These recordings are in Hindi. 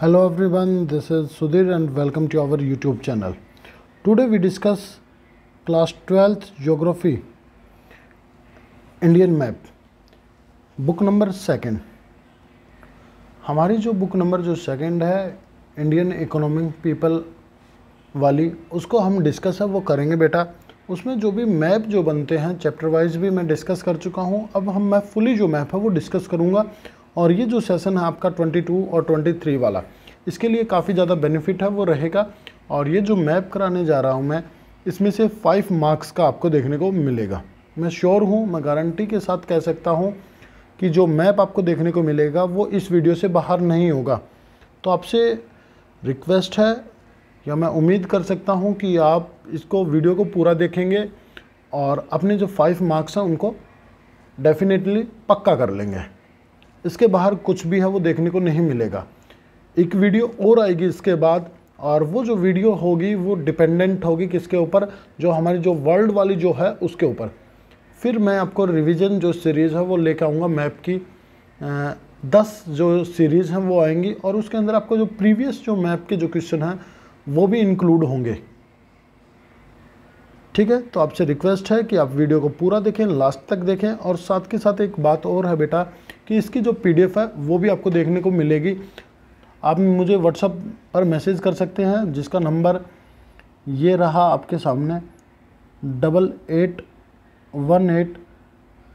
Hello everyone, this is Sudhir and welcome to our YouTube channel. Today we discuss class 12th geography Indian map book number second हमारी जो बुक नंबर जो सेकंड है इंडियन इकोनॉमिक पीपल वाली उसको हम डिस्कस है वो करेंगे बेटा। उसमें जो भी मैप जो बनते हैं चैप्टर वाइज भी मैं डिस्कस कर चुका हूँ। अब हम मैं फुली जो मैप है वो डिस्कस करूँगा। और ये जो सेशन है आपका 22 और 23 वाला, इसके लिए काफ़ी ज़्यादा बेनिफिट है, वो रहेगा। और ये जो मैप कराने जा रहा हूँ मैं, इसमें से फाइव मार्क्स का आपको देखने को मिलेगा। मैं श्योर हूँ, मैं गारंटी के साथ कह सकता हूँ कि जो मैप आपको देखने को मिलेगा, वो इस वीडियो से बाहर नहीं होगा। तो आपसे रिक्वेस्ट है, या मैं उम्मीद कर सकता हूँ कि आप इसको वीडियो को पूरा देखेंगे और अपने जो फाइव मार्क्स हैं, उनको डेफिनेटली पक्का कर लेंगे। इसके बाहर कुछ भी है वो देखने को नहीं मिलेगा। एक वीडियो और आएगी इसके बाद और वो जो वीडियो होगी वो डिपेंडेंट होगी किसके ऊपर? जो हमारी जो वर्ल्ड वाली जो है उसके ऊपर। फिर मैं आपको रिवीजन जो सीरीज़ है वो लेकर आऊँगा मैप की। आ, दस जो सीरीज़ हैं वो आएँगी और उसके अंदर आपको जो प्रीवियस जो मैप के जो क्वेश्चन हैं वो भी इंक्लूड होंगे। ठीक है? तो आपसे रिक्वेस्ट है कि आप वीडियो को पूरा देखें लास्ट तक देखें और साथ के साथ एक बात और है बेटा कि इसकी जो पीडीएफ है, वो भी आपको देखने को मिलेगी। आप मुझे व्हाट्सअप पर मैसेज कर सकते हैं, जिसका नंबर ये रहा आपके सामने double eight one eight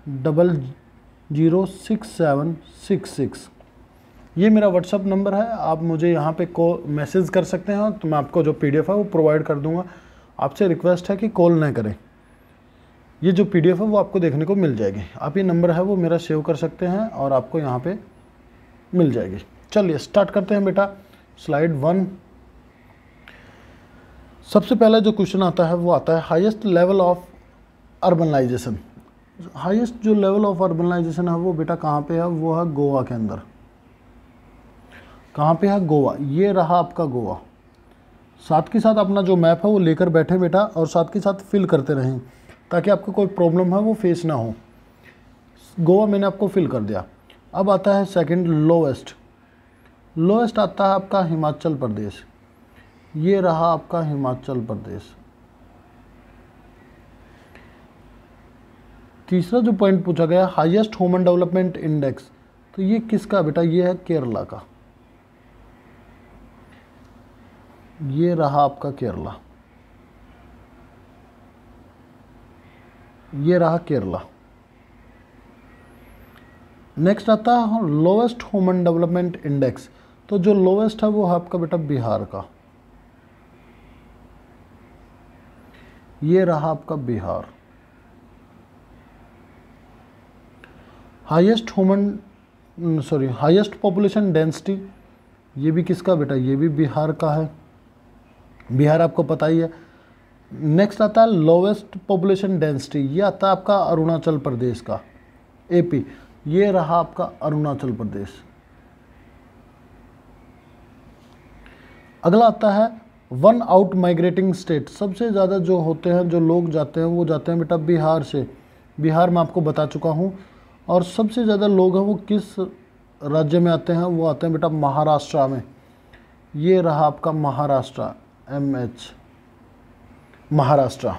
double zero six seven six six ये मेरा व्हाट्सअप नंबर है, आप मुझे यहाँ पे को मैसेज कर सकते हैं तो मैं आपको जो पीडीएफ है, वो प्रोवाइड कर दूँगा। आपसे रिक्वेस्ट है कि कॉल ना करें। ये जो पीडीएफ है, वो आपको देखने को मिल जाएगी। आप ये नंबर है, वो मेरा सेव कर सकते हैं और आपको यहाँ पे मिल जाएगी। चलिए स्टार्ट करते हैं बेटा। स्लाइड वन सबसे पहला जो क्वेश्चन आता है, वो आता है highest level of urbanisation highest जो लेवल ऑफ़ अर्बनाइजेशन है, वो बेटा कहाँ पे है? वो है गोवा के अंदर। कहाँ पे है? गोवा। ये रहा आपका गोवा। साथ के साथ अपना जो मैप है वो लेकर बैठे बेटा और साथ के साथ फिल करते रहें, ताकि आपको कोई प्रॉब्लम है, वो फेस ना हो। गोवा मैंने आपको फिल कर दिया। अब आता है सेकंड लोवेस्ट लोएस्ट आता है आपका हिमाचल प्रदेश। ये रहा आपका हिमाचल प्रदेश। तीसरा जो पॉइंट पूछा गया हाईएस्ट ह्यूमन डेवलपमेंट इंडेक्स तो ये किसका बेटा? ये है केरला का। ये रहा आपका केरला। ये रहा केरला। नेक्स्ट आता है लोवेस्ट ह्यूमन डेवलपमेंट इंडेक्स तो जो लोवेस्ट है वो है आपका बेटा बिहार का। ये रहा आपका Bihar. Highest human sorry highest population density ये भी किसका बेटा? ये भी बिहार का है। बिहार आपको पता ही है। नेक्स्ट आता है लोवेस्ट पॉपुलेशन डेंसिटी ये आता है आपका अरुणाचल प्रदेश का एपी ये रहा आपका अरुणाचल प्रदेश। अगला आता है वन आउट माइग्रेटिंग स्टेट सबसे ज़्यादा जो होते हैं, जो लोग जाते हैं, वो जाते हैं बेटा बिहार से। बिहार में आपको बता चुका हूँ। और सबसे ज़्यादा लोग हैं वो किस राज्य में आते हैं? वो आते हैं बेटा महाराष्ट्र में। ये रहा आपका महाराष्ट्र। एम एच महाराष्ट्र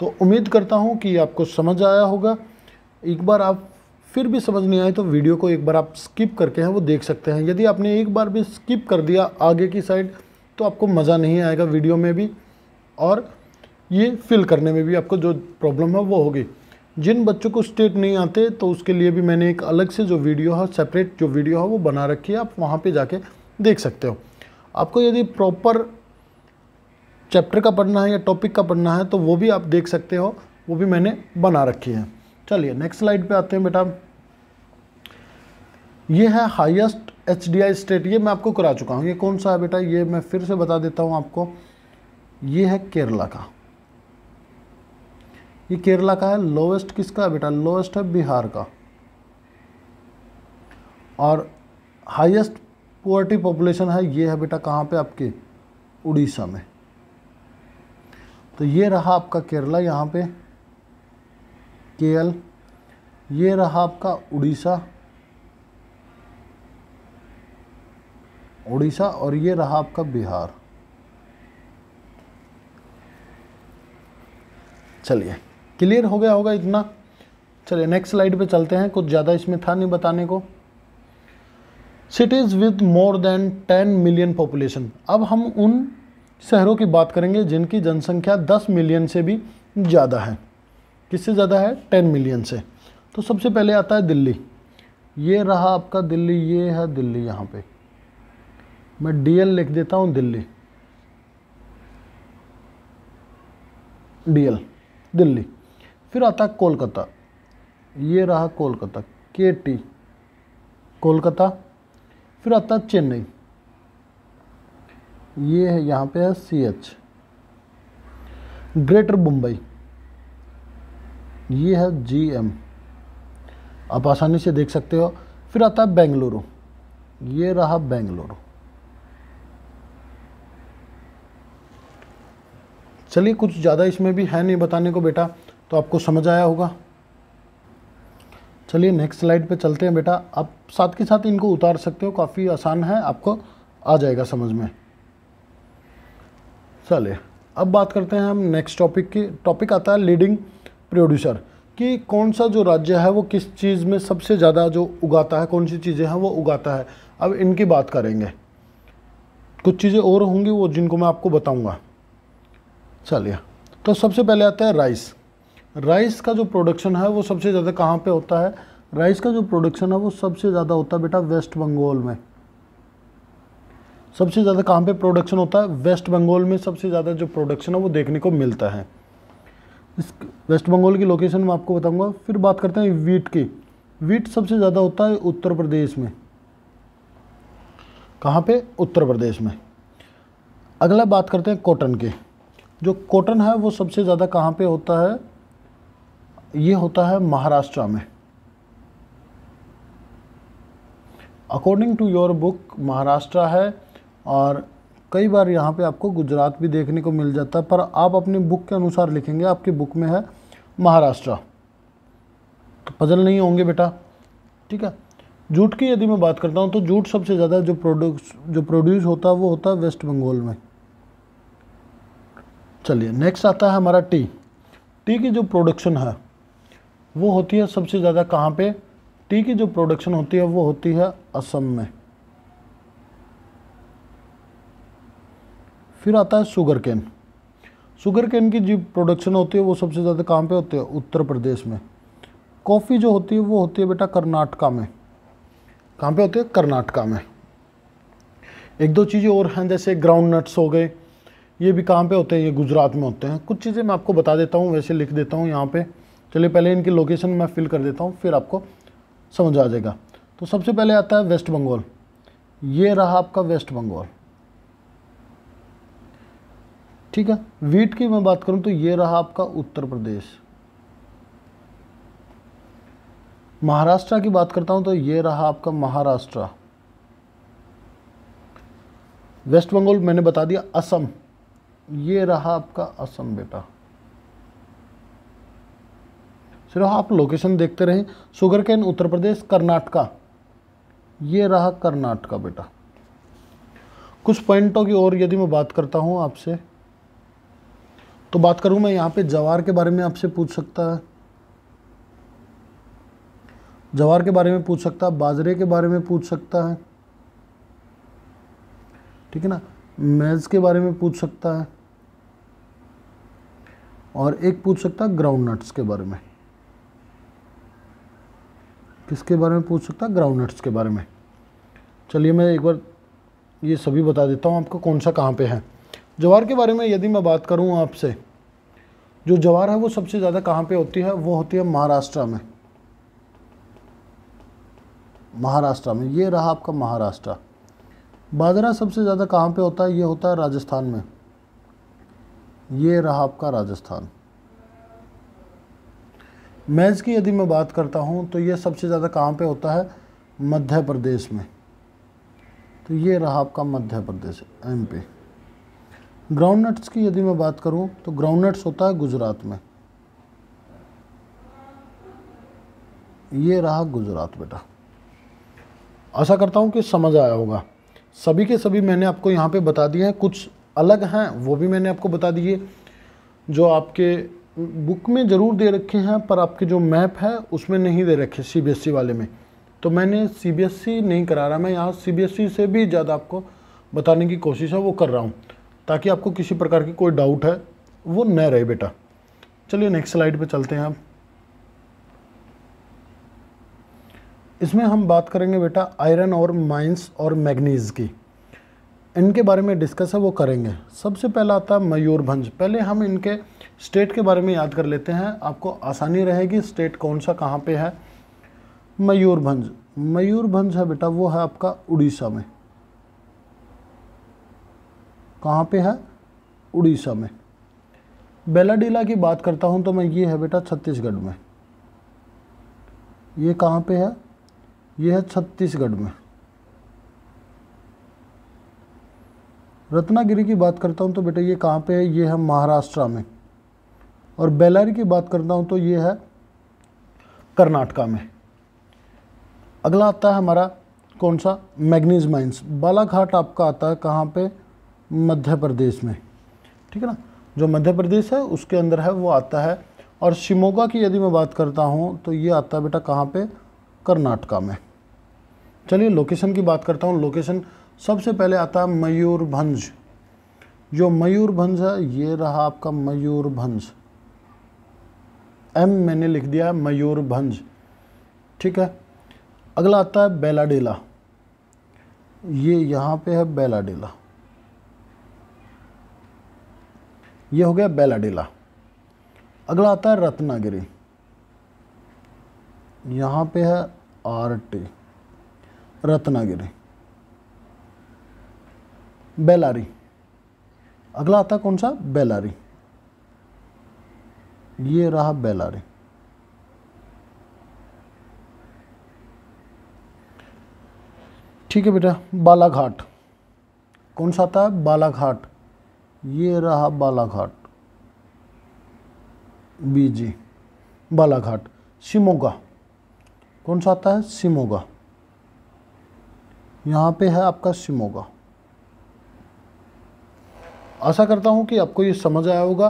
तो उम्मीद करता हूँ कि आपको समझ आया होगा। एक बार आप फिर भी समझ नहीं आए तो वीडियो को एक बार आप स्किप करके हैं, वो देख सकते हैं। यदि आपने एक बार भी स्किप कर दिया आगे की साइड तो आपको मज़ा नहीं आएगा वीडियो में भी। और ये फिल करने में भी आपको जो प्रॉब्लम है, वो होगी। जिन बच्चों को स्टेट नहीं आते तो उसके लिए भी मैंने एक अलग से जो वीडियो है सेपरेट जो वीडियो है, वो बना रखी है। आप वहाँ पे जाके देख सकते हो। आपको यदि प्रॉपर चैप्टर का पढ़ना है या टॉपिक का पढ़ना है तो वो भी आप देख सकते हो, वो भी मैंने बना रखी है। चलिए नेक्स्ट स्लाइड पे आते हैं बेटा। ये है हाईएस्ट एचडीआई स्टेट ये मैं आपको करा चुका हूँ। ये कौन सा है बेटा? ये मैं फिर से बता देता हूँ आपको। ये है केरला का। ये केरला का है लोवेस्ट किसका है बेटा? लोवेस्ट है बिहार का। और हाईएस्ट पुअर्टी पॉपुलेशन है, ये है बेटा कहाँ पे? आपके उड़ीसा में। तो ये रहा आपका केरला यहाँ पे के एल ये रहा आपका उड़ीसा। उड़ीसा और ये रहा आपका बिहार। चलिए क्लियर हो गया होगा इतना। चलिए नेक्स्ट स्लाइड पे चलते हैं। कुछ ज़्यादा इसमें था नहीं बताने को। Cities with more than 10 million population अब हम उन शहरों की बात करेंगे जिनकी जनसंख्या 10 मिलियन से भी ज़्यादा है। किससे ज़्यादा है? 10 मिलियन से। तो सबसे पहले आता है दिल्ली। ये रहा आपका दिल्ली, ये है दिल्ली यहाँ पे। मैं डीएल लिख देता हूँ दिल्ली। डीएल दिल्ली। फिर आता है कोलकाता। ये रहा कोलकाता। के टी कोलकाता। फिर आता है चेन्नई। ये है यहाँ पे है सी एच ग्रेटर मुंबई। ये है जी एम आप आसानी से देख सकते हो। फिर आता है बेंगलुरु। ये रहा बेंगलुरु। चलिए कुछ ज़्यादा इसमें भी है नहीं बताने को बेटा तो आपको समझ आया होगा। चलिए नेक्स्ट स्लाइड पे चलते हैं बेटा। आप साथ के साथ इनको उतार सकते हो, काफ़ी आसान है, आपको आ जाएगा समझ में। चलिए, अब बात करते हैं हम नेक्स्ट टॉपिक की। टॉपिक आता है लीडिंग प्रोड्यूसर कि कौन सा जो राज्य है, वो किस चीज़ में सबसे ज़्यादा जो उगाता है, कौन सी चीज़ें हैं, वो उगाता है। अब इनकी बात करेंगे। कुछ चीज़ें और होंगी, वो जिनको मैं आपको बताऊँगा। चलिए तो सबसे पहले आता है राइस राइस का जो प्रोडक्शन है, वो सबसे ज़्यादा कहाँ पे होता है? राइस का जो प्रोडक्शन है, वो सबसे ज़्यादा होता है बेटा वेस्ट बंगाल में। सबसे ज़्यादा कहाँ पे प्रोडक्शन होता है? वेस्ट बंगाल में सबसे ज़्यादा जो प्रोडक्शन है, वो देखने को मिलता है। इस वेस्ट बंगाल की लोकेशन मैं आपको बताऊँगा, फिर बात करते हैं वीट की। वीट सबसे ज़्यादा होता है उत्तर प्रदेश में। कहाँ पे? उत्तर प्रदेश में। अगला बात करते हैं कॉटन के। जो कॉटन है, वो सबसे ज़्यादा कहाँ पे होता है? ये होता है महाराष्ट्र में। According to your book Maharashtra है और कई बार यहाँ पे आपको गुजरात भी देखने को मिल जाता है, पर आप अपनी बुक के अनुसार लिखेंगे, आपकी बुक में है महाराष्ट्र। तो पजल नहीं होंगे बेटा, ठीक है? जूट की यदि मैं बात करता हूँ तो जूट सबसे ज़्यादा जो प्रोड्यूस जो प्रोड्यूस होता है, वो होता है वेस्ट बंगाल में। चलिए नेक्स्ट आता है हमारा टी टी की जो प्रोडक्शन है वो होती है सबसे ज़्यादा कहाँ पे? टी की जो प्रोडक्शन होती है, वो होती है असम में। फिर आता है शुगर केन शुगर केन की जो प्रोडक्शन होती है, वो सबसे ज़्यादा कहाँ पे होती है? उत्तर प्रदेश में। कॉफ़ी जो होती है, वो होती है बेटा कर्नाटका में। कहाँ पे होती है? कर्नाटका में। एक दो चीज़ें और हैं, जैसे ग्राउंड नट्स हो गए। ये भी कहाँ पे होते हैं? ये गुजरात में होते हैं। कुछ चीज़ें मैं आपको बता देता हूँ, वैसे लिख देता हूँ यहाँ पे। चलिए पहले इनकी लोकेशन मैं फिल कर देता हूँ, फिर आपको समझ आ जाएगा। तो सबसे पहले आता है वेस्ट बंगाल ये रहा आपका वेस्ट बंगाल ठीक है? वीट की मैं बात करूँ तो ये रहा आपका उत्तर प्रदेश। महाराष्ट्र की बात करता हूँ तो ये रहा आपका महाराष्ट्र। वेस्ट बंगाल मैंने बता दिया, असम। ये रहा आपका असम बेटा। सिर्फ़ आप लोकेशन देखते रहें। शुगर कैन उत्तर प्रदेश कर्नाटका ये रहा कर्नाटका बेटा। कुछ पॉइंटों की और यदि मैं बात करता हूँ आपसे तो बात करूँ मैं यहाँ पे जवार के बारे में आपसे पूछ सकता है। जवार के बारे में पूछ सकता है, बाजरे के बारे में पूछ सकता है। ठीक है ना? मैज के बारे में पूछ सकता है। और एक पूछ सकता है ग्राउंड नट्स के बारे में। किसके बारे में पूछ सकता? है ग्राउंड नट्स के बारे में। चलिए मैं एक बार ये सभी बता देता हूँ आपको कौन सा कहाँ पे है। जवार के बारे में यदि मैं बात करूँ आपसे, जो जवार है वो सबसे ज़्यादा कहाँ पे होती है? वो होती है महाराष्ट्र में। महाराष्ट्र में। ये रहा आपका महाराष्ट्र। बाजरा सबसे ज़्यादा कहाँ पे होता है? ये होता है राजस्थान में। ये रहा आपका राजस्थान। मैज की यदि मैं बात करता हूँ तो ये सबसे ज़्यादा कहाँ पे होता है? मध्य प्रदेश में। तो ये रहा आपका Madhya Pradesh M MP ground nuts की यदि मैं बात करूँ तो ग्राउंड नट्स होता है गुजरात में। ये रहा गुजरात, बेटा। आशा करता हूँ कि समझ आया होगा। सभी के सभी मैंने आपको यहाँ पे बता दिए हैं। कुछ अलग हैं, वो भी मैंने आपको बता दिए, जो आपके बुक में ज़रूर दे रखे हैं, पर आपके जो मैप है, उसमें नहीं दे रखे सीबीएसई वाले में। तो मैंने सीबीएसई नहीं करा रहा, मैं यहाँ सीबीएसई से भी ज़्यादा आपको बताने की कोशिश है, वो कर रहा हूँ। ताकि आपको किसी प्रकार की कोई डाउट है, वो न रहे बेटा। चलिए नेक्स्ट स्लाइड पे चलते हैं आप इसमें हम बात करेंगे बेटा आयरन और माइंस और मैग्नीज की। इनके बारे में डिस्कस है, वो करेंगे। सबसे पहला आता है मयूरभंज। पहले हम इनके स्टेट के बारे में याद कर लेते हैं। आपको आसानी रहेगी स्टेट कौन सा, कहाँ पे है। मयूरभंज। मयूरभंज है बेटा, वो है आपका उड़ीसा में। कहाँ पे है? उड़ीसा में। बेलाडीला की बात करता हूँ तो मैं, ये है बेटा छत्तीसगढ़ में। ये कहाँ पे है? ये है छत्तीसगढ़ में। रत्नागिरी की बात करता हूँ तो बेटा, ये कहाँ पे है? ये है महाराष्ट्र में। और बेलारी की बात करता हूँ तो ये है कर्नाटका में। अगला आता है हमारा कौन सा? Manganese mines. बालाघाट आपका आता है कहाँ पे? मध्य प्रदेश में। ठीक है ना? जो मध्य प्रदेश है, उसके अंदर है, वो आता है। और शिमोगा की यदि मैं बात करता हूँ तो ये आता है बेटा कहाँ पे? कर्नाटका में। चलिए लोकेशन की बात करता हूँ। लोकेशन सबसे पहले आता है मयूरभंज। जो मयूरभंज है, ये रहा आपका मयूरभंज। एम मैंने लिख दिया मयूरभंज ठीक है? अगला आता है बेलाडेला। ये यहाँ पे है बेलाडेला। ये हो गया बेलाडेला। अगला आता है रत्नागिरी। यहाँ पे है आर टी रत्नागिरी। बेलारी। अगला आता कौन सा? बेलारी। ये रहा बेलारी। ठीक है बेटा, बालाघाट। कौन सा आता है बालाघाट। ये रहा बालाघाट। बीजी बालाघाट। शिमोगा कौन सा आता है शिमोगा यहाँ पे है आपका शिमोगा आशा करता हूँ कि आपको ये समझ आया होगा।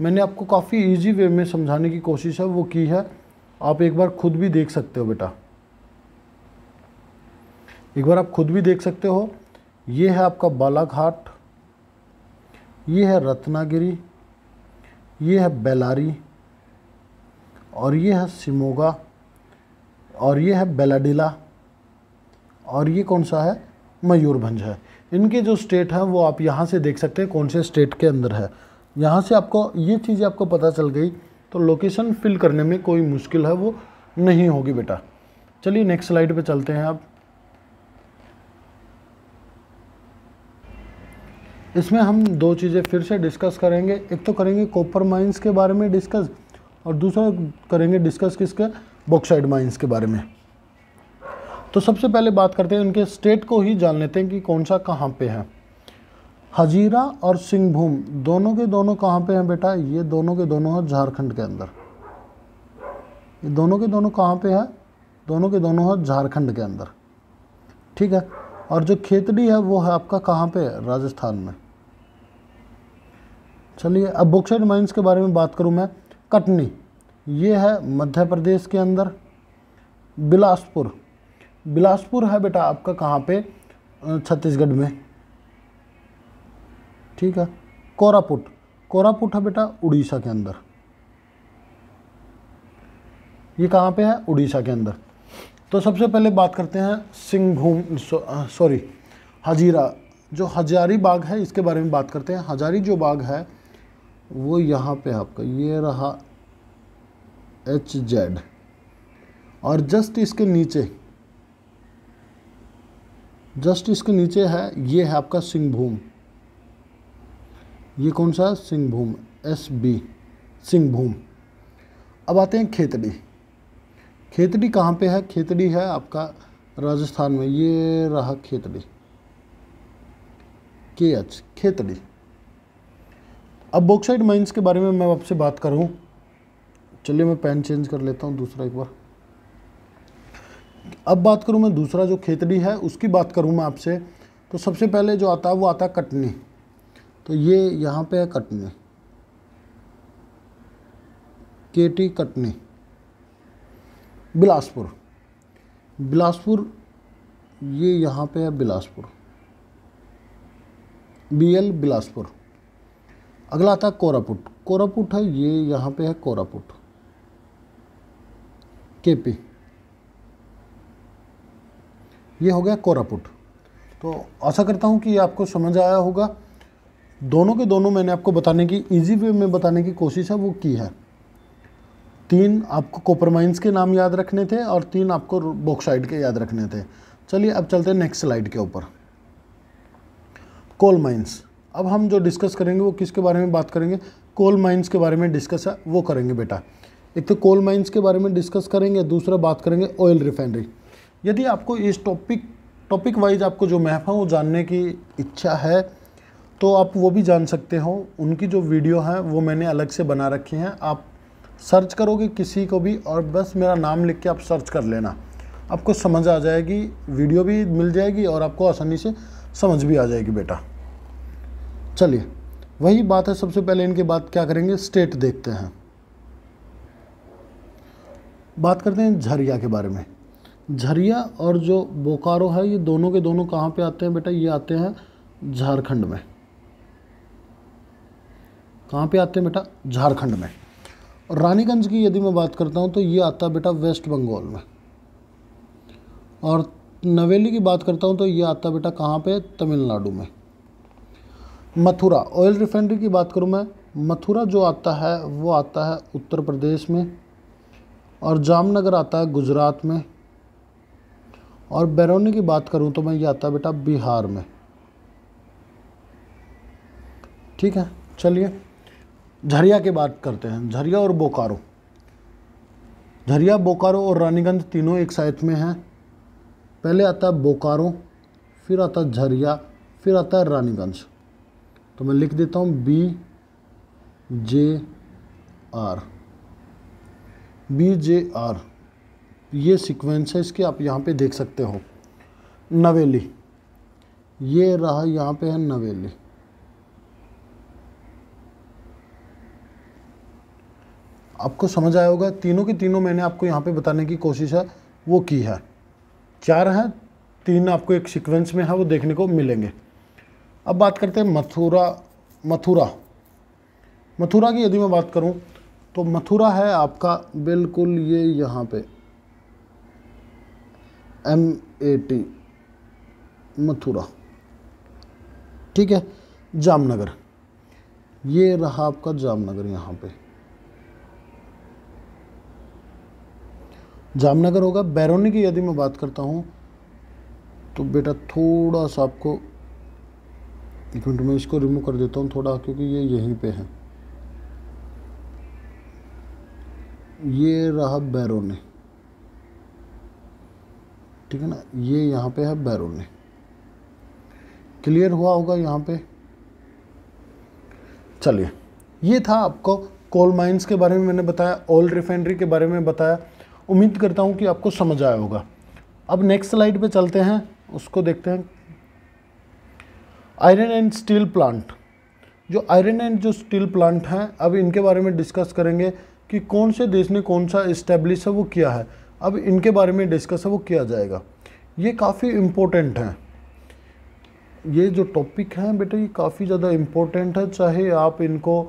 मैंने आपको काफ़ी इजी वे में समझाने की कोशिश है, वो की है। आप एक बार खुद भी देख सकते हो बेटा। एक बार आप खुद भी देख सकते हो। ये है आपका बालाघाट, ये है रत्नागिरी, ये है बेलारी, और ये है सिमोगा, और ये है बेलाडिला, और ये कौन सा है? मयूरभंज है। इनके जो स्टेट हैं, वो आप यहाँ से देख सकते हैं कौन से स्टेट के अंदर है। यहाँ से आपको ये चीज़ें आपको पता चल गई तो लोकेशन फिल करने में कोई मुश्किल है, वो नहीं होगी बेटा। चलिए नेक्स्ट स्लाइड पे चलते हैं आप। इसमें हम दो चीज़ें फिर से डिस्कस करेंगे। एक तो करेंगे कॉपर माइंस के बारे में डिस्कस और दूसरा करेंगे डिस्कस किसके? बॉक्साइड माइंस के बारे में। तो सबसे पहले बात करते हैं, उनके स्टेट को ही जान लेते हैं कि कौन सा कहाँ पे है। हजीरा और सिंहभूम, दोनों के दोनों कहाँ पे हैं बेटा? ये दोनों के दोनों हैं झारखंड के अंदर। ये दोनों के दोनों कहाँ पे हैं? दोनों के दोनों हैं झारखंड के अंदर। ठीक है? और जो खेतड़ी है, वो है आपका कहाँ पे? राजस्थान में। चलिए, अब बॉक्साइड माइंस के बारे में बात करूँ मैं। कटनी, ये है मध्य प्रदेश के अंदर। बिलासपुर बिलासपुर है बेटा आपका कहाँ पे? छत्तीसगढ़ में। ठीक है? कोरापुट। कोरापुट है बेटा उड़ीसा के अंदर। ये कहाँ पे है? उड़ीसा के अंदर। तो सबसे पहले बात करते हैं सिंहभूम सॉरी हजीरा। जो हजारी बाग है, इसके बारे में बात करते हैं। हजारी जो बाग है, वो यहाँ पे आपका। ये रहा एच जेड और जस्ट इसके नीचे, जस्ट इसके नीचे है, ये है आपका सिंहभूम ये कौन सा? Singhbhum S B Singhbhum. अब आते हैं खेतड़ी। खेतड़ी कहाँ पे है? खेतड़ी है आपका राजस्थान में। ये रहा खेतड़ी। के एच खेतड़ी। अब बॉक्साइड माइंस के बारे में मैं आपसे बात करूँ। चलिए मैं पेन चेंज कर लेता हूँ दूसरा एक बार। अब बात करूँ मैं दूसरा जो खेतड़ी है, उसकी बात करूँ मैं आपसे। तो सबसे पहले जो आता है, वो आता है कटनी। तो ये यहाँ पे है कटनी। के टी कटनी। बिलासपुर। बिलासपुर, ये यहाँ पे है बिलासपुर। B L Bilaspur. अगला है कोरापुट। कोरापुट है, ये यहाँ पे है कोरापुट। के पी ये हो गया कोरापुट। तो आशा करता हूँ कि आपको समझ आया होगा। दोनों के दोनों मैंने आपको बताने की इजी वे में बताने की कोशिश है, वो की है। तीन आपको कोपर माइंस के नाम याद रखने थे और तीन आपको बॉक्साइड के याद रखने थे। चलिए अब चलते हैं नेक्स्ट स्लाइड के ऊपर। कोल माइंस अब हम जो डिस्कस करेंगे, वो किसके बारे में बात करेंगे? कोल माइंस के बारे में डिस्कस है, वो करेंगे बेटा। एक तो कोल माइंस के बारे में डिस्कस करेंगे, दूसरा बात करेंगे ऑयल रिफाइनरी यदि आपको इस टॉपिक टॉपिक वाइज आपको जो मैप है, वो जानने की इच्छा है तो आप वो भी जान सकते हो। उनकी जो वीडियो हैं, वो मैंने अलग से बना रखी हैं। आप सर्च करोगे किसी को भी और बस मेरा नाम लिख के आप सर्च कर लेना। आपको समझ आ जाएगी, वीडियो भी मिल जाएगी और आपको आसानी से समझ भी आ जाएगी बेटा। चलिए, वही बात है, सबसे पहले इनके बाद क्या करेंगे स्टेट देखते हैं। बात करते हैं झरिया के बारे में। झरिया और जो बोकारो है, ये दोनों के दोनों कहाँ पे आते हैं बेटा? ये आते हैं झारखंड में। कहाँ पे आते हैं बेटा? झारखंड में। और रानीगंज की यदि मैं बात करता हूँ तो ये आता बेटा वेस्ट बंगाल में। और नवेली की बात करता हूँ तो ये आता बेटा कहाँ पे? तमिलनाडु में। मथुरा ऑयल रिफाइनरी की बात करूँ मैं, मथुरा जो आता है, वो आता है उत्तर प्रदेश में। और जामनगर आता है गुजरात में। और बैरोनी की बात करूँ तो मैं, ये आता बेटा बिहार में। ठीक है? चलिए। झरिया की बात करते हैं। झरिया और बोकारो। झरिया, बोकारो और रानीगंज तीनों एक साइड में हैं। पहले आता है बोकारो, फिर आता है झरिया, फिर आता है रानीगंज। तो मैं लिख देता हूँ B, J, R. B, J, R. ये सीक्वेंस है, इसके आप यहाँ पे देख सकते हो। नवेली। ये रहा यहाँ पे है नवेली। आपको समझ आया होगा, तीनों की तीनों मैंने आपको यहाँ पे बताने की कोशिश है, वो की है। चार हैं, तीन आपको एक सीक्वेंस में है, वो देखने को मिलेंगे। अब बात करते हैं मथुरा मथुरा। मथुरा की यदि मैं बात करूँ तो मथुरा है आपका बिल्कुल ये यहाँ पे। M A T Mathura. ठीक है? जामनगर। ये रहा आपका जामनगर यहाँ पे। जामनगर होगा। बैरोनी की यदि मैं बात करता हूँ तो बेटा थोड़ा सा आपको एक मिनट में इसको रिमूव कर देता हूँ थोड़ा, क्योंकि ये यहीं पे है। ये रहा बैरोनी। ठीक है ना? ये यहाँ पे है बैरोनी। क्लियर हुआ होगा यहाँ पे? चलिए। ये था आपको कोल माइंस के बारे में मैंने बताया ऑयल रिफाइनरी के बारे में बताया। उम्मीद करता हूँ कि आपको समझ आया होगा। अब नेक्स्ट स्लाइड पे चलते हैं, उसको देखते हैं। आयरन एंड स्टील प्लांट जो आयरन एंड जो स्टील प्लांट हैं, अब इनके बारे में डिस्कस करेंगे कि कौन से देश ने कौन सा इस्टेब्लिश है, वो किया है। अब इनके बारे में डिस्कस है, वो किया जाएगा। ये काफ़ी इम्पोर्टेंट हैं। ये जो टॉपिक हैं बेटा, ये काफ़ी ज़्यादा इम्पोर्टेंट है, चाहे आप इनको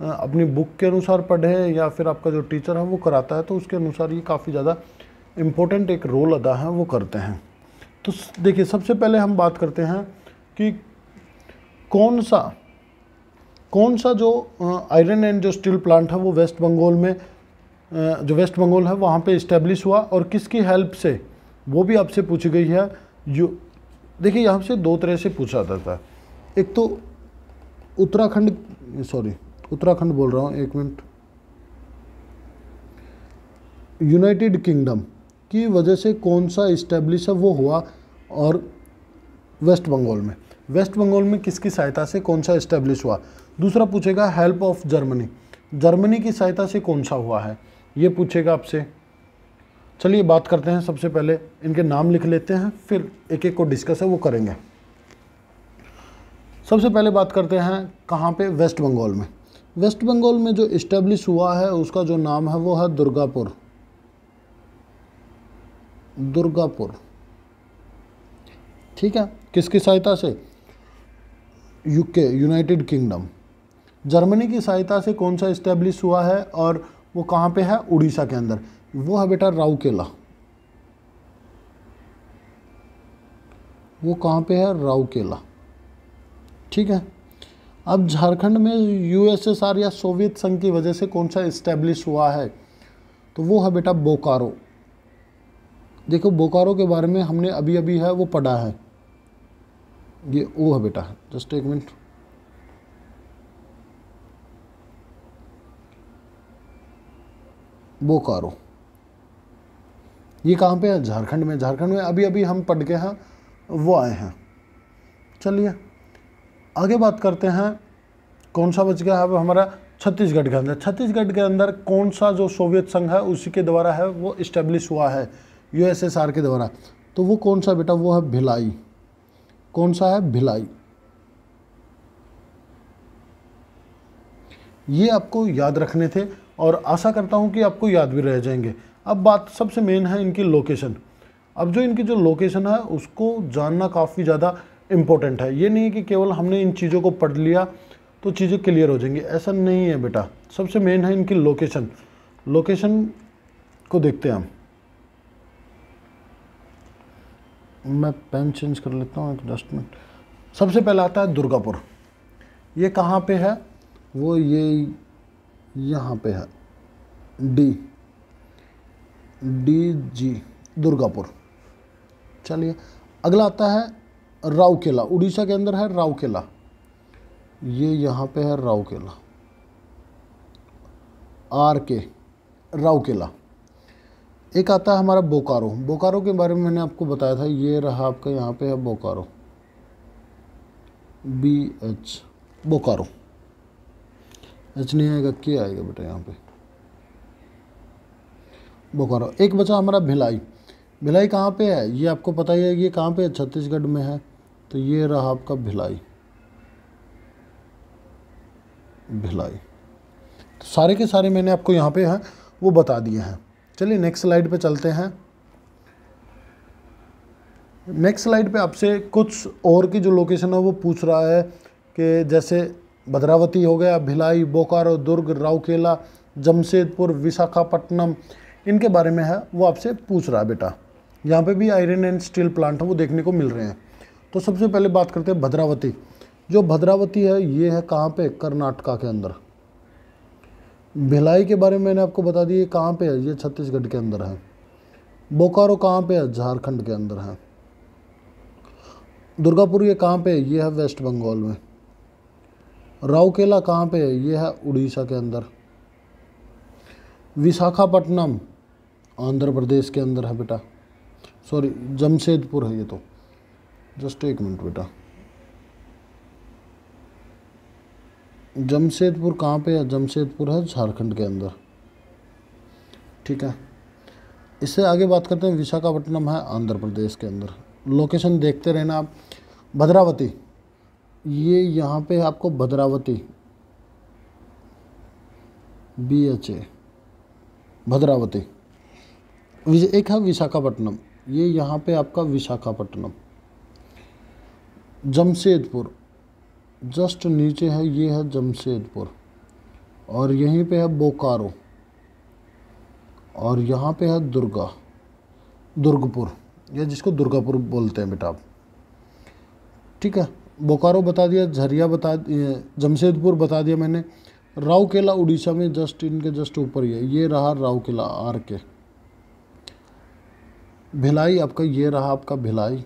अपनी बुक के अनुसार पढ़े या फिर आपका जो टीचर है, वो कराता है तो उसके अनुसार ये काफ़ी ज़्यादा इम्पोर्टेंट एक रोल अदा है, वो करते हैं। तो देखिए, सबसे पहले हम बात करते हैं कि कौन सा कौन सा जो आयरन एंड जो स्टील प्लांट है, वो वेस्ट बंगाल में जो वेस्ट बंगाल है, वहाँ पे इस्टेब्लिश हुआ और किसकी हेल्प से, वो भी आपसे पूछी गई है। जो देखिए, यहाँ से दो तरह से पूछा जाता है। एक तो उत्तराखंड सॉरी उत्तराखंड बोल रहा हूँ, एक मिनट। यूनाइटेड किंगडम की वजह से कौन सा इस्टेब्लिश है, वो हुआ और वेस्ट बंगाल में। वेस्ट बंगाल में किसकी सहायता से कौन सा इस्टेब्लिश हुआ? दूसरा पूछेगा हेल्प ऑफ़ जर्मनी जर्मनी की सहायता से कौन सा हुआ है? ये पूछेगा आपसे। चलिए बात करते हैं सबसे पहले, इनके नाम लिख लेते हैं, फिर एक एक को डिस्कस है, वो करेंगे। सबसे पहले बात करते हैं, कहाँ पे? वेस्ट बंगाल में। वेस्ट बंगाल में जो इस्टेब्लिश हुआ है, उसका जो नाम है, वो है दुर्गापुर। दुर्गापुर। ठीक है? किसकी सहायता से? यूके यूनाइटेड किंगडम जर्मनी की सहायता से कौन सा इस्टेब्लिश हुआ है और वो कहाँ पे है? उड़ीसा के अंदर। वो है बेटा राउकेला वो कहाँ पे है? राउकेला ठीक है? अब झारखंड में यूएसएसआर या सोवियत संघ की वजह से कौन सा इस्टेब्लिश हुआ है? तो वो है बेटा बोकारो। देखो, बोकारो के बारे में हमने अभी अभी है, वो पढ़ा है। ये वो है बेटा, जस्ट एक मिनट। बोकारो। ये कहाँ पे है? झारखंड में। झारखंड में अभी अभी हम पढ़ के हैं, वो आए हैं। चलिए। आगे बात करते हैं, कौन सा बच गया है? हमारा छत्तीसगढ़ के अंदर। छत्तीसगढ़ के अंदर कौन सा जो सोवियत संघ है, उसी के द्वारा है, वो इस्टेब्लिश हुआ है यूएसएसआर के द्वारा। तो वो कौन सा बेटा? वो है भिलाई। कौन सा है? भिलाई। ये आपको याद रखने थे और आशा करता हूँ कि आपको याद भी रह जाएँगे। अब बात सबसे मेन है इनकी लोकेशन अब जो इनकी जो लोकेशन है, उसको जानना काफ़ी ज़्यादा इम्पोर्टेंट है। ये नहीं कि केवल हमने इन चीज़ों को पढ़ लिया तो चीज़ें क्लियर हो जाएँगी। ऐसा नहीं है बेटा। सबसे मेन है इनकी लोकेशन लोकेशन को देखते हैं हम। मैं पेन चेंज कर लेता हूँ एक डस्ट मिनट सबसे पहला आता है दुर्गापुर। ये कहाँ पे है? वो ये यहाँ पे है। D D G Durgapur. चलिए, अगला आता है राउकेला उड़ीसा के अंदर है राउकेला ये यहाँ पे है राउकेला आर के राउकेला एक आता है हमारा बोकारो। बोकारो के बारे में मैंने आपको बताया था, ये रहा आपका यहाँ पे है Bokaro. B H Bokaro. H नहीं आएगा क्या आएगा बेटा यहाँ पे। बोकारो। एक बचा हमारा भिलाई। भिलाई कहाँ पे है? ये आपको पता ही है, ये कहाँ पे है? छत्तीसगढ़ में है। तो ये रहा आपका भिलाई। भिलाई। तो सारे के सारे मैंने आपको यहाँ पे हैं, वो बता दिए हैं। चलिए नेक्स्ट स्लाइड पे चलते हैं। नेक्स्ट स्लाइड पे आपसे कुछ और की जो लोकेशन है, वो पूछ रहा है कि जैसे भद्रावती हो गया, भिलाई, बोकारो, दुर्ग राउकेला जमशेदपुर, विशाखापट्टनम, इनके बारे में है, वो आपसे पूछ रहा है बेटा। यहाँ पे भी आयरन एंड स्टील प्लांट है, वो देखने को मिल रहे हैं। तो सबसे पहले बात करते हैं भद्रावती। जो भद्रावती है, ये है कहाँ पे? कर्नाटका के अंदर। भिलाई के बारे में मैंने आपको बता दिया कहाँ पे है? ये छत्तीसगढ़ के अंदर है। बोकारो कहाँ पे है? झारखंड के अंदर है। दुर्गापुर ये कहाँ पे है? ये है वेस्ट बंगाल में। राउकेला कहाँ पे है? ये है उड़ीसा के अंदर। विशाखापट्टनम आंध्र प्रदेश के अंदर है बेटा। सॉरी, जमशेदपुर है ये तो। जस्ट एक मिनट बेटा। जमशेदपुर कहाँ पे है? जमशेदपुर है झारखंड के अंदर। ठीक है। इससे आगे बात करते हैं विशाखापट्टनम है आंध्र प्रदेश के अंदर। लोकेशन देखते रहना आप। भद्रावती। ये यहाँ पे है आपको Bhadravati. B H A Bhadravati. एक है विशाखापट्टनम। ये यहाँ पे आपका विशाखापट्टनम। जमशेदपुर। जस्ट नीचे है, ये है जमशेदपुर। और यहीं पे है बोकारो। और यहाँ पे है दुर्गा। दुर्गपुर। या जिसको दुर्गापुर बोलते हैं बेटा आप। ठीक है? बोकारो बता दिया, झरिया बता जमशेदपुर बता दिया मैंने। राउकेला उड़ीसा में जस्ट, इनके जस्ट ऊपर ही है। ये रहा राउकेला आर के। भिलाई, आपका ये रहा आपका भिलाई।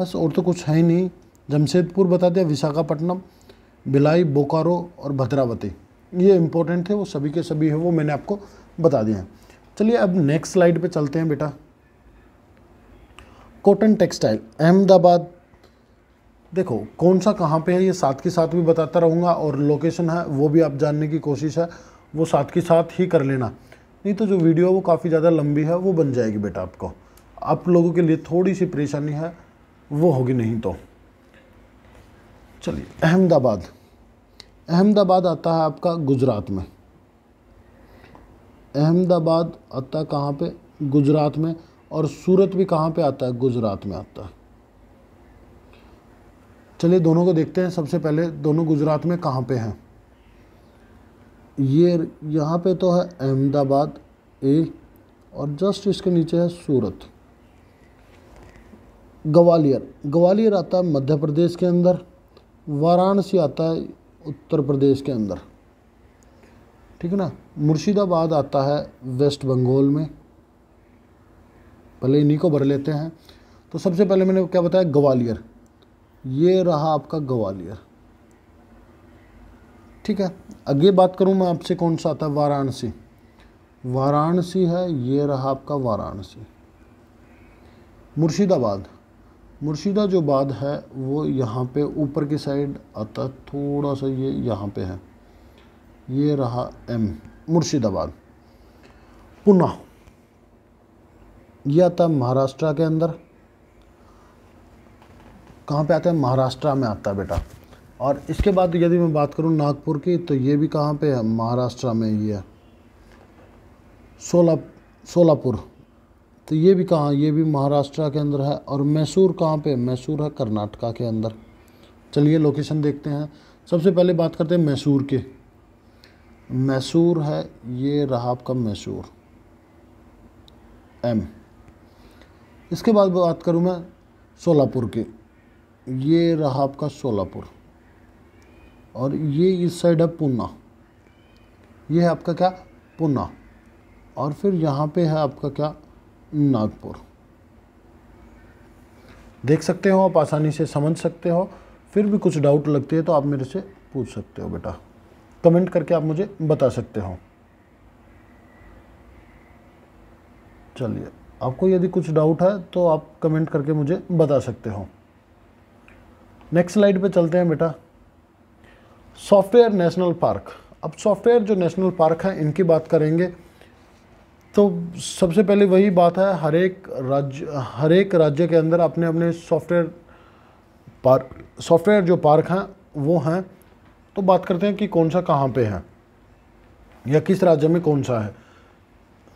बस और तो कुछ है ही नहीं। जमशेदपुर बता दिया, विशाखापट्टनम, भिलाई, बोकारो और भद्रावती। ये इम्पोर्टेंट थे वो सभी के सभी है, वो मैंने आपको बता दिए हैं। चलिए अब नेक्स्ट स्लाइड पे चलते हैं बेटा। Cotton textile Ahmedabad. देखो, कौन सा कहाँ पे है, ये साथ के साथ भी बताता रहूँगा और लोकेशन है, वो भी आप जानने की कोशिश है, वो साथ के साथ ही कर लेना। नहीं तो जो वीडियो वो काफ़ी ज़्यादा लंबी है, वो बन जाएगी बेटा आपको। आप लोगों के लिए थोड़ी सी परेशानी है वो होगी नहीं तो। चलिए, अहमदाबाद। अहमदाबाद आता है आपका गुजरात में। अहमदाबाद आता है कहाँ पे? गुजरात में, और सूरत भी कहाँ पे आता है? गुजरात में आता है। चलिए, दोनों को देखते हैं। सबसे पहले दोनों गुजरात में कहाँ पे हैं? ये यहाँ पे तो है अहमदाबाद, ए, और जस्ट इसके नीचे है सूरत। ग्वालियर। ग्वालियर आता है मध्य प्रदेश के अंदर, वाराणसी आता है उत्तर प्रदेश के अंदर। ठीक है ना? मुर्शिदाबाद आता है वेस्ट बंगाल में। पहले इन्हीं को भर लेते हैं। तो सबसे पहले मैंने क्या बताया? ग्वालियर। ये रहा आपका ग्वालियर। ठीक है? आगे बात करूँ मैं आपसे कौन सा आता है? वाराणसी। वाराणसी है, ये रहा आपका वाराणसी। मुर्शिदाबाद। मुर्शिदा जो बाद है, वो यहाँ पे ऊपर की साइड आता है, थोड़ा सा ये यहाँ पे है। ये रहा एम मुर्शिदाबाद। पुणे ये आता है महाराष्ट्र के अंदर। कहाँ पे आता है? महाराष्ट्र में आता है बेटा। और इसके बाद यदि मैं बात करूँ नागपुर की तो ये भी कहाँ पे है? महाराष्ट्र में ये है। सोला, सोलापुर। तो ये भी कहाँ, ये भी महाराष्ट्र के अंदर है और मैसूर कहाँ पे? मैसूर है कर्नाटका के अंदर। चलिए लोकेशन देखते हैं। सबसे पहले बात करते हैं मैसूर के। मैसूर है, ये रहा आपका मैसूर। एम इसके बाद बात करूँ मैं सोलापुर की। ये रहा आपका सोलापुर। और ये इस साइड है पूना ये है आपका क्या? पूना और फिर यहाँ पे है आपका क्या? नागपुर। देख सकते हो, आप आसानी से समझ सकते हो। फिर भी कुछ डाउट लगती है तो आप मेरे से पूछ सकते हो बेटा। कमेंट करके आप मुझे बता सकते हो। चलिए, आपको यदि कुछ डाउट है तो आप कमेंट करके मुझे बता सकते हो। नेक्स्ट स्लाइड पे चलते हैं बेटा। सॉफ्टवेयर नेशनल पार्क अब सॉफ्टवेयर जो नेशनल पार्क है, इनकी बात करेंगे। तो सबसे पहले वही बात है, हर एक राज्य, हर एक राज्य के अंदर अपने अपने सॉफ्टवेयर पार्क सॉफ्टवेयर जो पार्क हैं, वो हैं। तो बात करते हैं कि कौन सा कहाँ पे है, या किस राज्य में कौन सा है।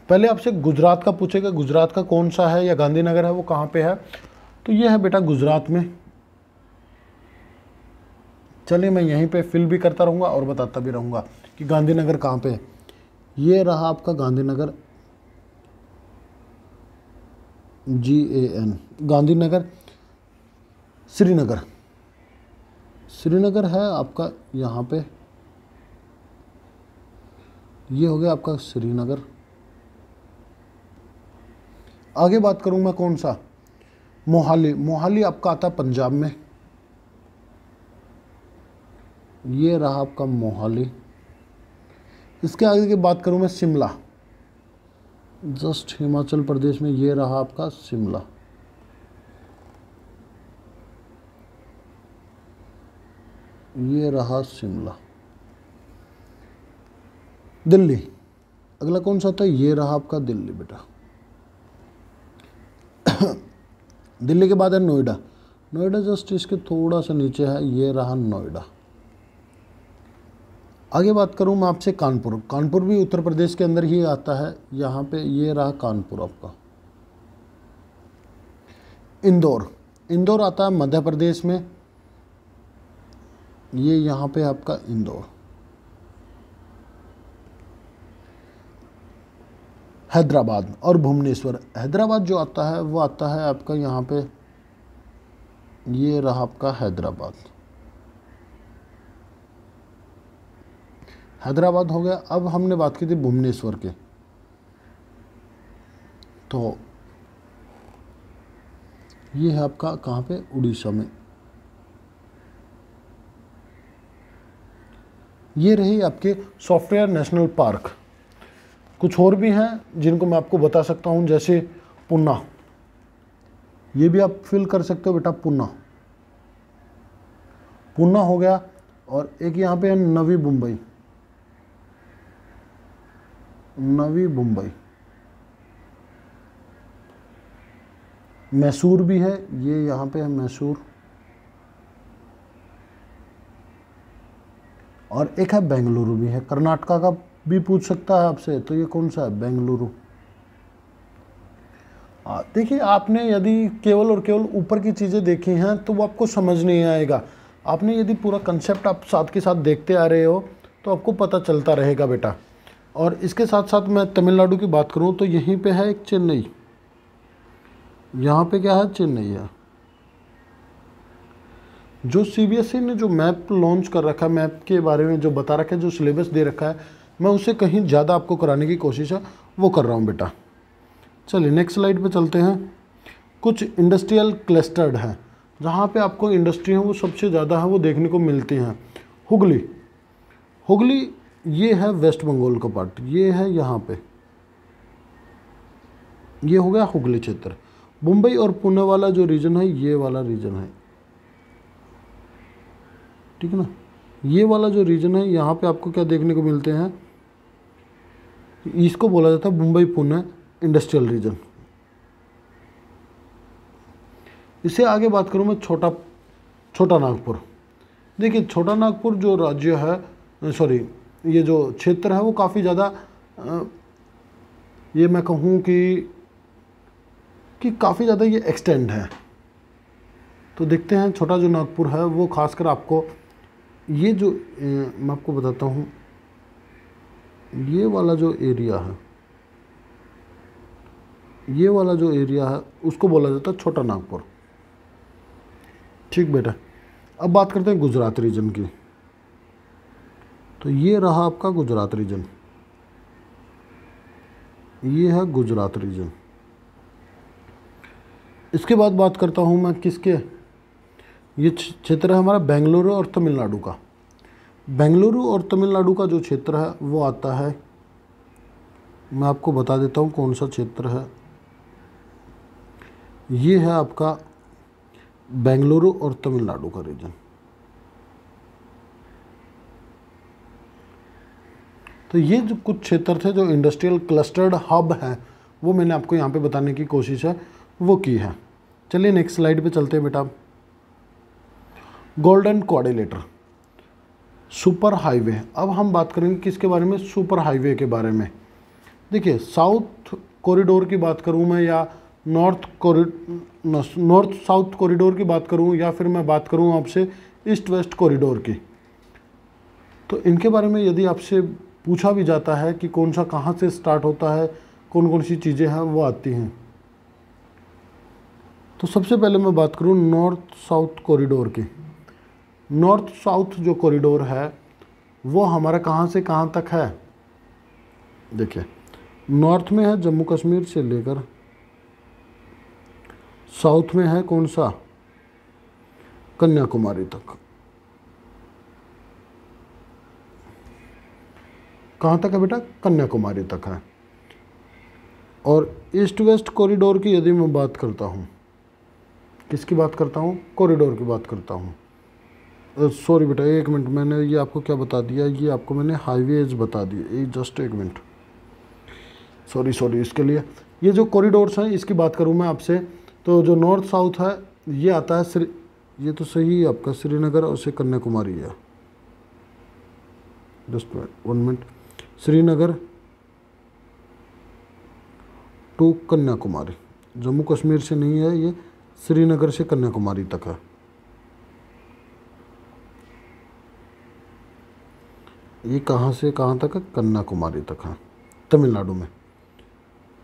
पहले आपसे गुजरात का पूछेगा, गुजरात का कौन सा है, या गांधीनगर है, वो कहाँ पे है। तो ये है बेटा गुजरात में। चलिए मैं यहीं पे फिल भी करता रहूँगा और बताता भी रहूँगा कि गांधीनगर कहाँ पे है। ये रहा आपका Gandhinagar G A N Gandhinagar, Srinagar. Srinagar है आपका यहाँ पे। ये हो गया आपका श्रीनगर। आगे बात करूँ मैं कौन सा? मोहाली। मोहाली आपका आता है पंजाब में। ये रहा आपका मोहाली। इसके आगे की बात करूँ मैं शिमला। जस्ट हिमाचल प्रदेश में ये रहा आपका शिमला। ये रहा शिमला। दिल्ली। अगला कौन सा था? ये रहा आपका दिल्ली बेटा। दिल्ली के बाद है नोएडा। नोएडा जस्ट इसके थोड़ा सा नीचे है, ये रहा नोएडा। आगे बात करूँ मैं आपसे कानपुर। कानपुर भी उत्तर प्रदेश के अंदर ही आता है। यहाँ पे ये रहा कानपुर आपका। इंदौर। इंदौर आता है मध्य प्रदेश में। ये यहाँ पे आपका इंदौर। हैदराबाद और भुवनेश्वर। हैदराबाद जो आता है, वो आता है आपका यहाँ पे। ये रहा आपका हैदराबाद। हैदराबाद हो गया। अब हमने बात की थी भुवनेश्वर के। तो ये है आपका कहाँ पे? उड़ीसा में। ये रही आपके सॉफ्टवेयर नेशनल पार्क। कुछ और भी हैं जिनको मैं आपको बता सकता हूँ, जैसे पुन्ना। ये भी आप फिल कर सकते हो बेटा, पुन्ना। पुन्ना हो गया और एक यहाँ पे है नवी मुंबई। नवी मुंबई। मैसूर भी है, ये यहाँ पे है मैसूर। और एक है बेंगलुरु भी है। कर्नाटका का भी पूछ सकता है आपसे तो ये कौन सा है? बेंगलुरु। देखिए, आपने यदि केवल और केवल ऊपर की चीज़ें देखी हैं तो वो आपको समझ नहीं आएगा। आपने यदि पूरा कंसेप्ट आप साथ के साथ देखते आ रहे हो तो आपको पता चलता रहेगा बेटा। और इसके साथ साथ मैं तमिलनाडु की बात करूँ तो यहीं पे है एक चेन्नई। यहाँ पे क्या है? चेन्नई है। जो सीबीएसई e ने जो मैप लॉन्च कर रखा है, मैप के बारे में जो बता रखा है, जो सिलेबस दे रखा है, मैं उसे कहीं ज़्यादा आपको कराने की कोशिश है, वो कर रहा हूँ बेटा। चलिए नेक्स्ट स्लाइड पे चलते हैं। कुछ इंडस्ट्रियल क्लस्टर्ड है। जहाँ पे आपको इंडस्ट्री हैं, वो सबसे ज़्यादा है, वो देखने को मिलती हैं। हुगली। हुगली ये है वेस्ट बंगाल का पार्ट ये है यहाँ पे। ये हो गया हुगली क्षेत्र। मुंबई और पुणे वाला जो रीजन है, ये वाला रीजन है। ठीक है ना? ये वाला जो रीजन है, यहाँ पे आपको क्या देखने को मिलते हैं? इसको बोला जाता है मुंबई पुणे इंडस्ट्रियल रीजन इससे आगे बात करूँ मैं छोटा छोटा नागपुर। देखिए, छोटा नागपुर जो राज्य है सॉरी ये जो क्षेत्र है वो काफ़ी ज़्यादा ये मैं कहूँ कि कि काफ़ी ज़्यादा ये एक्सटेंड है। तो देखते हैं छोटा जो नागपुर है, वो खासकर आपको ये जो मैं आपको बताता हूँ, ये वाला जो एरिया है, ये वाला जो एरिया है, उसको बोला जाता है छोटा नागपुर। ठीक बेटा, अब बात करते हैं गुजरात रीजन की। तो ये रहा आपका गुजरात रीजन ये है गुजरात रीजन इसके बाद बात करता हूँ मैं किसके। ये क्षेत्र है हमारा बेंगलुरु और तमिलनाडु का। बेंगलुरु और तमिलनाडु का जो क्षेत्र है, वो आता है, मैं आपको बता देता हूँ कौन सा क्षेत्र है। ये है आपका बेंगलुरु और तमिलनाडु का रीजन तो ये जो कुछ क्षेत्र थे जो इंडस्ट्रियल क्लस्टर्ड हब हैं, वो मैंने आपको यहाँ पे बताने की कोशिश है, वो की है। चलिए नेक्स्ट स्लाइड पे चलते हैं बेटा। गोल्डन कोऑर्डिनेटर सुपर हाईवे अब हम बात करेंगे किसके बारे में? सुपर हाईवे के बारे में। देखिए साउथ कॉरिडोर की बात करूँ मैं या नॉर्थ नॉर्थ साउथ कॉरिडोर की बात करूँ या फिर मैं बात करूँ आपसे ईस्ट वेस्ट कॉरिडोर की। तो इनके बारे में यदि आपसे पूछा भी जाता है कि कौन सा कहाँ से स्टार्ट होता है कौन कौन सी चीज़ें हैं, वो आती हैं। तो सबसे पहले मैं बात करूँ नॉर्थ साउथ कॉरिडोर की। नॉर्थ साउथ जो कॉरिडोर है, वो हमारा कहाँ से कहाँ तक है? देखिए, नॉर्थ में है जम्मू कश्मीर से लेकर, साउथ में है कौन सा? कन्याकुमारी तक। कहाँ तक है बेटा? कन्याकुमारी तक है। और ईस्ट वेस्ट कॉरिडोर की यदि मैं बात करता हूँ, किसकी बात करता हूँ? कॉरिडोर की बात करता हूँ। सॉरी बेटा, एक मिनट, मैंने ये आपको क्या बता दिया? ये आपको मैंने हाईवेज बता दिए जस्ट एक मिनट। सॉरी सॉरी इसके लिए। ये जो कॉरिडोर्स हैं, इसकी बात करूँ मैं आपसे तो जो नॉर्थ साउथ है, ये आता है श्री, ये तो सही है आपका, श्रीनगर और से कन्याकुमारी है। Just one minute Srinagar to Kanyakumari. Jammu Kashmir से नहीं है, ये श्रीनगर से कन्याकुमारी तक है। ये कहाँ से कहाँ तक है? कन्याकुमारी तक है, तमिलनाडु में।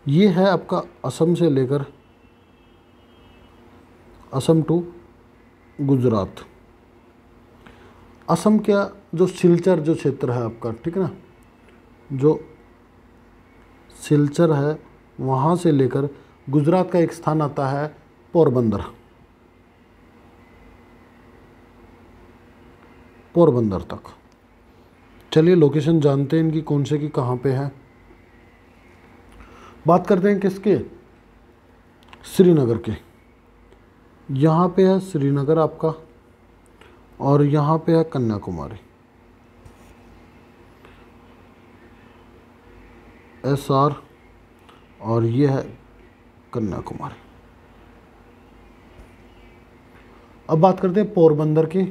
ये है आपका असम से लेकर असम टू गुजरात। असम का जो सिलचर जो क्षेत्र है आपका, ठीक है ना? जो सिलचर है, वहाँ से लेकर गुजरात का एक स्थान आता है पोरबंदर। पोरबंदर तक। चलिए, लोकेशन जानते हैं इनकी कौन से की कहाँ पे है। बात करते हैं किसके? श्रीनगर के। यहाँ पे है श्रीनगर आपका, और यहाँ पे है कन्याकुमारी। एस आर और ये है कन्याकुमारी। अब बात करते हैं पोरबंदर की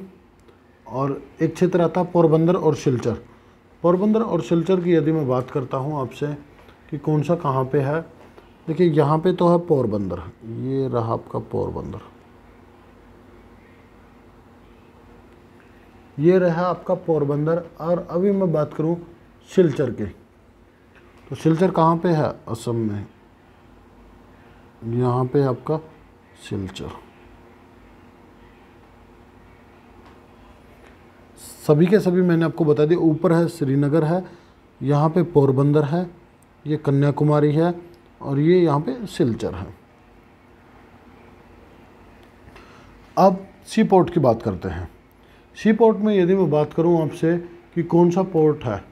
और एक क्षेत्र आता है पोरबंदर और सिलचर पोरबंदर और सिलचर की यदि मैं बात करता हूँ आपसे कि कौन सा कहाँ पे है, देखिए यहाँ पे तो है पोरबंदर, ये रहा आपका पोरबंदर। ये रहा आपका पोरबंदर और अभी मैं बात करूँ सिलचर की। तो सिलचर कहाँ पे है असम में? यहाँ पे आपका सिलचर। सभी के सभी मैंने आपको बता दिया, ऊपर है, श्रीनगर है, यहाँ पे पोरबंदर है, ये कन्याकुमारी है, और ये यहाँ पे सिलचर है। अब सी पोर्ट की बात करते हैं। सी पोर्ट में यदि मैं बात करूँ आपसे कि कौन सा पोर्ट है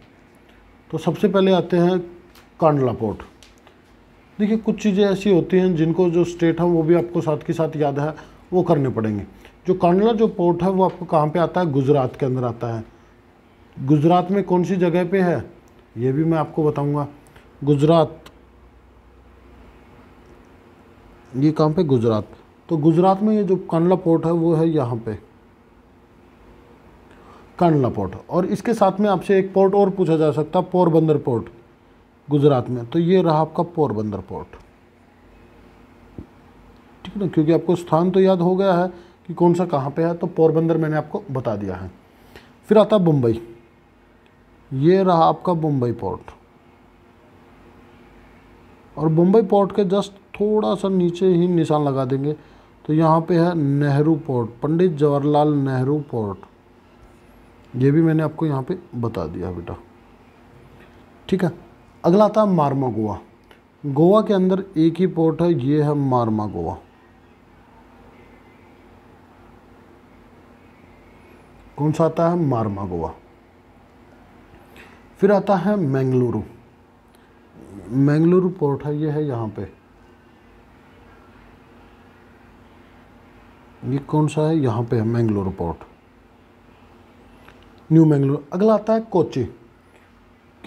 तो सबसे पहले आते हैं कांडला पोर्ट। देखिए, कुछ चीज़ें ऐसी होती हैं जिनको जो स्टेट है, वो भी आपको साथ के साथ याद है, वो करने पड़ेंगे। जो कांडला जो पोर्ट है, वो आपको कहाँ पे आता है? गुजरात के अंदर आता है। गुजरात में कौन सी जगह पे है? ये भी मैं आपको बताऊँगा। गुजरात। ये कहाँ पे? गुजरात। तो गुजरात में ये जो कांडला पोर्ट है, वो है यहाँ पे। कांडला पोर्ट। और इसके साथ में आपसे एक पोर्ट और पूछा जा सकता है पोरबंदर पोर्ट। गुजरात में। तो ये रहा आपका पोरबंदर पोर्ट। ठीक है ना? क्योंकि आपको स्थान तो याद हो गया है कि कौन सा कहाँ पे है तो पोरबंदर मैंने आपको बता दिया है। फिर आता मुंबई ये रहा आपका मुंबई पोर्ट। और मुंबई पोर्ट के जस्ट थोड़ा सा नीचे ही निशान लगा देंगे तो यहाँ पे है नेहरू पोर्ट, पंडित जवाहरलाल नेहरू पोर्ट। ये भी मैंने आपको यहाँ पे बता दिया बेटा। ठीक है? अगला है मारमा गोवा। गोवा के अंदर एक ही पोर्ट है, ये है मारमा गोवा। कौन सा आता है? मारमा गोवा। फिर आता है मैंगलुरु। मैंगलुरु पोर्ट है, ये है यहाँ पे। ये कौन सा है? यहाँ पे है मैंगलुरु पोर्ट न्यू मैंगलुरु। अगला आता है कोची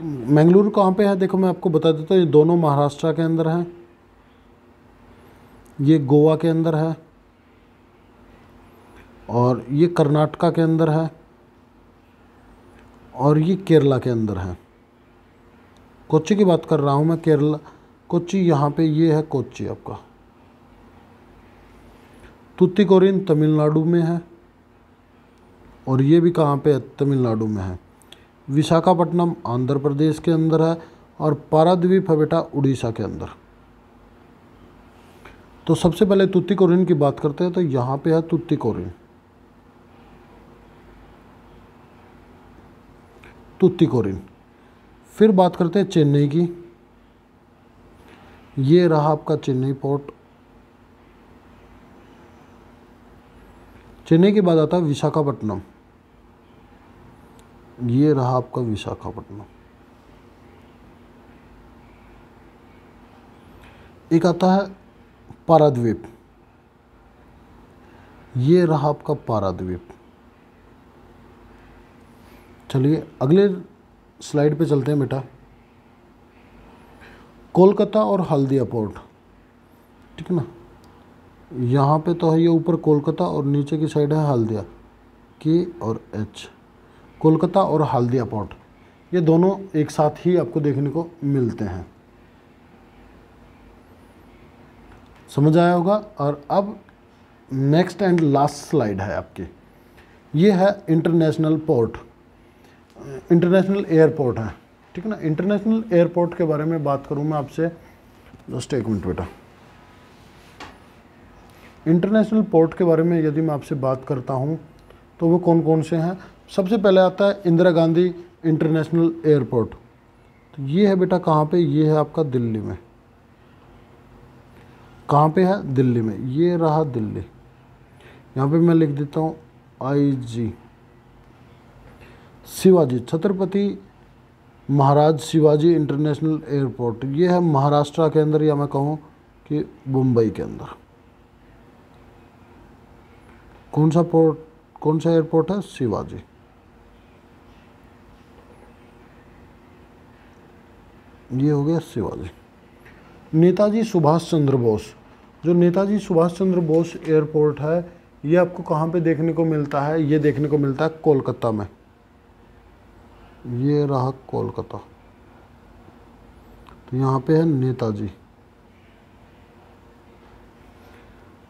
मैंगलुरु कहाँ पे है? देखो, मैं आपको बता देता हूँ, ये दोनों महाराष्ट्र के अंदर हैं। ये गोवा के अंदर है और ये कर्नाटका के अंदर है और ये केरला के अंदर है। कोच्चि की बात कर रहा हूँ मैं, केरला, कोच्चि, यहाँ पे ये है कोच्चि आपका। तुत्तिकोरिन तमिलनाडु में है और ये भी कहाँ पे है? तमिलनाडु में है। विशाखापट्टनम आंध्र प्रदेश के अंदर है और पाराद्वीप है बेटा उड़ीसा के अंदर। तो सबसे पहले तुत्तिकोरिन की बात करते हैं तो यहाँ पे है तुत्तिकोरिन तुत्तिकोरिन फिर बात करते हैं चेन्नई की। ये रहा आपका चेन्नई पोर्ट। चेन्नई के बाद आता है विशाखापट्टनम। ये रहा आपका विशाखापट्टनम। एक आता है पाराद्वीप। ये रहा आपका पाराद्वीप। चलिए, अगले स्लाइड पे चलते हैं बेटा। कोलकाता और हल्दिया पोर्ट। ठीक है ना? यहाँ पे तो है ये ऊपर कोलकाता और नीचे की साइड है हल्दिया। के और एच। कोलकाता और हल्दिया पोर्ट। ये दोनों एक साथ ही आपको देखने को मिलते हैं। समझ आया होगा? और अब नेक्स्ट एंड लास्ट स्लाइड है आपकी। ये है इंटरनेशनल पोर्ट इंटरनेशनल एयरपोर्ट है। ठीक है ना? इंटरनेशनल एयरपोर्ट के बारे में बात करूँ मैं आपसे। जस्ट एक मिनट बेटा। इंटरनेशनल पोर्ट के बारे में यदि मैं आपसे बात करता हूँ तो वो कौन कौन से हैं? सबसे पहले आता है इंदिरा गांधी इंटरनेशनल एयरपोर्ट। तो ये है बेटा कहाँ पे? ये है आपका दिल्ली में। कहाँ पे है? दिल्ली में। ये रहा दिल्ली। यहाँ पे मैं लिख देता हूँ I G Shivaji, Chhatrapati Maharaj Shivaji international airport. ये है महाराष्ट्र के अंदर या मैं कहूँ कि मुंबई के अंदर। कौन सा पोर्ट, कौन सा एयरपोर्ट है? शिवाजी। ये हो गया शिवाजी नेताजी सुभाष चंद्र बोस। जो नेताजी सुभाष चंद्र बोस एयरपोर्ट है, ये आपको कहाँ पे देखने को मिलता है? ये देखने को मिलता है कोलकाता में। ये रहा कोलकाता। तो यहाँ पे है नेताजी।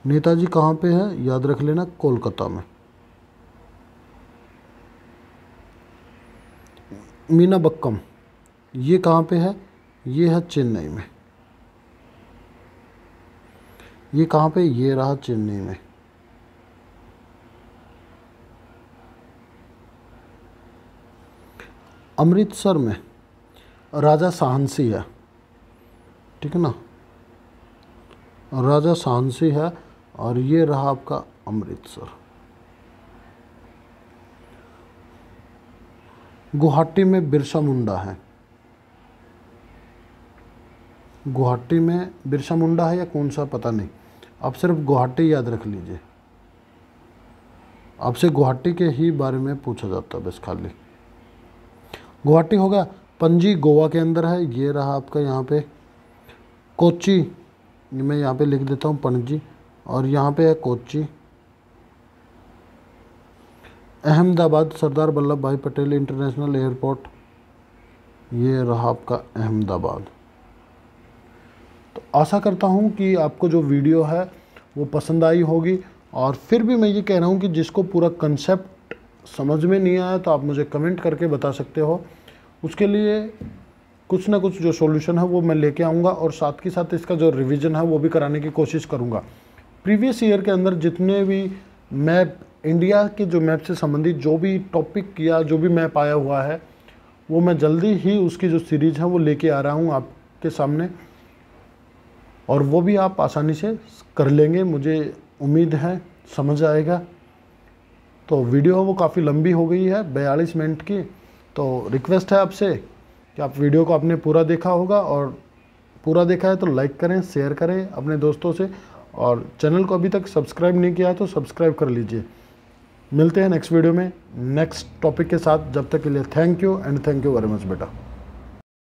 नेताजी कहाँ पे है? याद रख लेना, कोलकाता में। मीना बक्कम ये कहाँ पे है? ये है चेन्नई में। ये कहाँ पे? ये रहा चेन्नई में। अमृतसर में। राजा साहसी है। ठीक है ना? राजा साहसी है और ये रहा आपका अमृतसर। गुवाहाटी में बिरसा मुंडा है। गुवाहाटी में बिरसा मुंडा है या कौन सा, पता नहीं। आप सिर्फ़ गुवाहाटी याद रख लीजिए। आपसे गुवाहाटी के ही बारे में पूछा जाता है, बस खाली। गुवाहाटी होगा पणजी गोवा के अंदर है, ये रहा आपका यहाँ पे। कोची मैं यहाँ पे लिख देता हूँ पणजी और यहाँ पे है कोची अहमदाबाद, सरदार वल्लभ भाई पटेल इंटरनेशनल एयरपोर्ट, ये रहा आपका अहमदाबाद। आशा करता हूँ कि आपको जो वीडियो है वो पसंद आई होगी और फिर भी मैं ये कह रहा हूँ कि जिसको पूरा कंसेप्ट समझ में नहीं आया तो आप मुझे कमेंट करके बता सकते हो। उसके लिए कुछ ना कुछ जो सॉल्यूशन है वो मैं लेके आऊँगा और साथ के साथ इसका जो रिवीजन है वो भी कराने की कोशिश करूँगा। प्रीवियस ईयर के अंदर जितने भी मैप इंडिया के जो मैप से संबंधित जो भी टॉपिक या जो भी मैप आया हुआ है, वो मैं जल्दी ही उसकी जो सीरीज़ है वो लेके आ रहा हूँ आपके सामने। और वो भी आप आसानी से कर लेंगे, मुझे उम्मीद है, समझ आएगा। तो वीडियो वो काफ़ी लंबी हो गई है, बयालीस मिनट की तो रिक्वेस्ट है आपसे कि आप वीडियो को आपने पूरा देखा होगा और पूरा देखा है तो लाइक करें, शेयर करें अपने दोस्तों से और चैनल को अभी तक सब्सक्राइब नहीं किया है तो सब्सक्राइब कर लीजिए। मिलते हैं नेक्स्ट वीडियो में, नेक्स्ट टॉपिक के साथ, जब तक के लिए thank you and thank you very much बेटा।